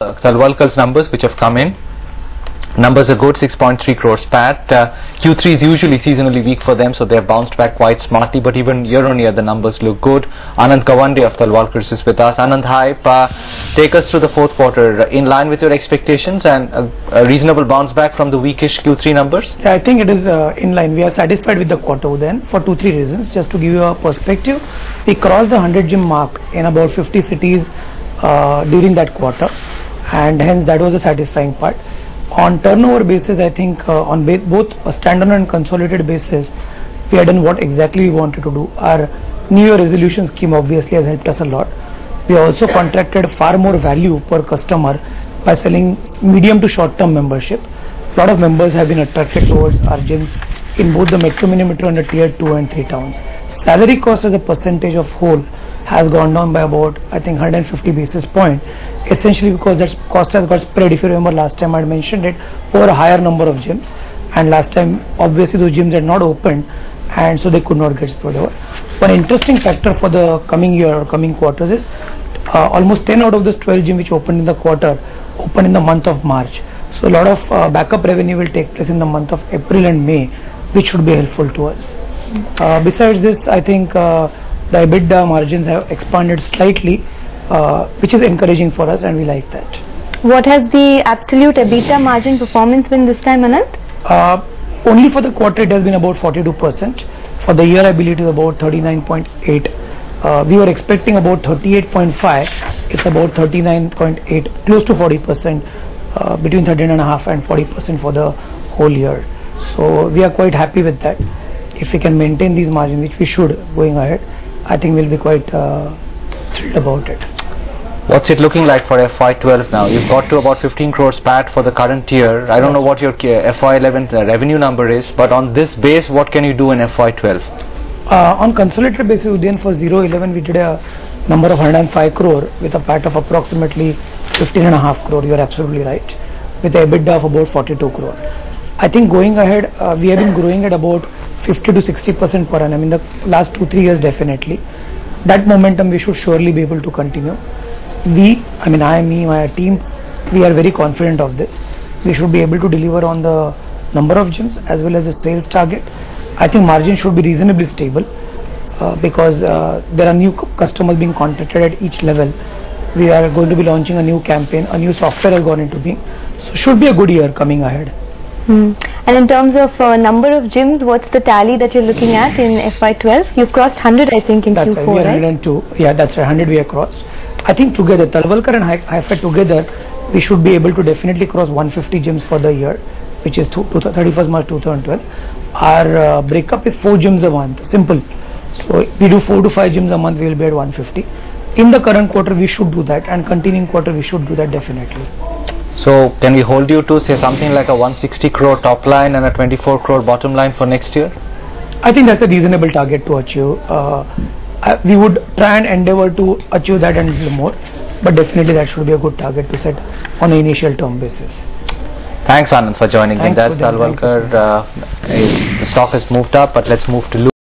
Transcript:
Uh, numbers which have come in. Numbers are good, 6.3 crores PAT. Uh, Q3 is usually seasonally weak for them, so they have bounced back quite smartly, but even year on year the numbers look good. Anand Gawande of Talwalkars is with us. Anand, hi. Uh, take us through the fourth quarter in line with your expectations and a, a reasonable bounce back from the weakish Q3 numbers? Yeah, I think it is uh, in line. We are satisfied with the quarter then for two, three reasons. Just to give you a perspective, we crossed the 100 gym mark in about 50 cities uh, during that quarter and hence that was a satisfying part. On turnover basis, I think uh, on both a standalone and consolidated basis, we had done what exactly we wanted to do. Our New Year resolution scheme obviously has helped us a lot. We also contracted far more value per customer by selling medium to short term membership. A lot of members have been attracted towards our gyms in both the metro, mini metro and the tier 2 and 3 towns. Salary cost as a percentage of whole has gone down by about I think 150 basis point essentially because that cost has got spread if you remember last time I had mentioned it over a higher number of gyms and last time obviously those gyms had not opened and so they could not get spread over. One interesting factor for the coming year or coming quarters is uh, almost 10 out of those 12 gyms which opened in the quarter opened in the month of March. So a lot of uh, backup revenue will take place in the month of April and May which should be helpful to us. Uh, besides this I think uh, the EBITDA margins have expanded slightly uh, which is encouraging for us and we like that. What has the absolute EBITDA margin performance been this time, Anant? Uh, only for the quarter it has been about 42%. For the year I believe it is about 39.8. Uh, we were expecting about 38.5. It's about 39.8, close to 40%, uh, between 39.5 and 40% for the whole year. So we are quite happy with that. If we can maintain these margins, which we should going ahead, I think we'll be quite uh, thrilled about it. What's it looking like for FY12 now? You've got to about 15 crores PAT for the current year. I don't know what your uh, FY11 uh, revenue number is, but on this base, what can you do in FY12? Uh, on consolidated basis, Udayan for 011 we did a number of 105 crore with a PAT of approximately 15 and a half crore. You are absolutely right. With a EBITDA of about 42 crore. I think going ahead, uh, we have been growing at about 50 to 60 percent per annum in the last two three years definitely. That momentum we should surely be able to continue. We, I mean I, me, my team, we are very confident of this. We should be able to deliver on the number of gyms as well as the sales target. I think margin should be reasonably stable uh, because uh, there are new customers being contacted at each level. We are going to be launching a new campaign, a new software has gone into being. So should be a good year coming ahead. Hmm. And in terms of uh, number of gyms, what's the tally that you're looking at in FY12? You've crossed 100, I think, in That's right. Q4, We are right? 102. Yeah, that's right. 100 we have crossed. I think together, Talwalkar and Hi-Fi together, we should be able to definitely cross 150 gyms for the year, which is two, two, 31st March 2012. Our uh, breakup is 4 gyms a month. Simple. So we do 4 to 5 gyms a month, we will be at 150. In the current quarter, we should do that, and continuing quarter, we should do that definitely. So can we hold you to say something like a 160 crore top line and a 24 crore bottom line for next year? I think that's a reasonable target to achieve. Uh, I- we would try and endeavor to achieve that and little more, but definitely that should be a good target to set on an initial term basis. Thanks Anand for joining Thanks, me. That's Uday. Thank you. Talwalkar. Uh, the stock has moved up, but let's move to